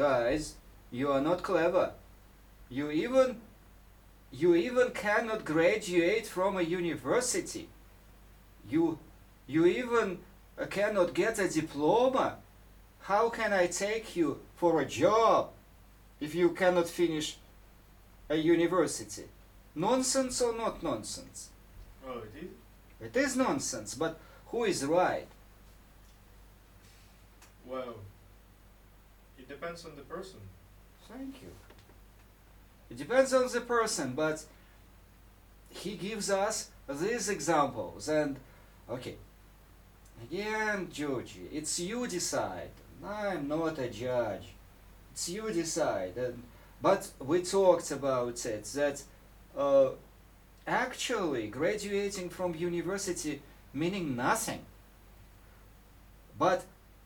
guys, you are not clever. You even you even cannot graduate from a university. You you even uh, cannot get a diploma. How can I take you for a job if you cannot finish a university? Nonsense or not nonsense? Oh, it is? It is nonsense, but who is right? Well, depends on the person. Thank you. It depends on the person, but he gives us these examples. And okay, again, Georgie, it's you decide. I'm not a judge. It's you decide. And, but we talked about it that uh, actually graduating from university meaning nothing. But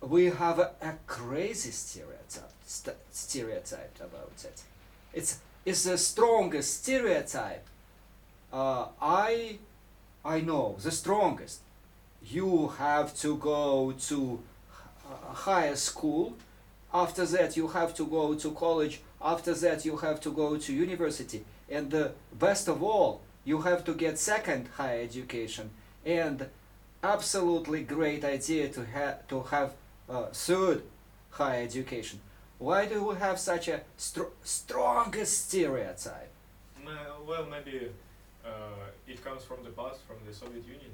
we have a, a crazy stereotype, st- stereotype about it. It's it's the strongest stereotype. Uh, I I know the strongest. You have to go to higher school. After that, you have to go to college. After that, you have to go to university. And the best of all, you have to get second higher education. And absolutely great idea to have to have uh, third higher education. Why do we have such a str- strongest stereotype? Well, maybe uh, it comes from the past, from the Soviet Union.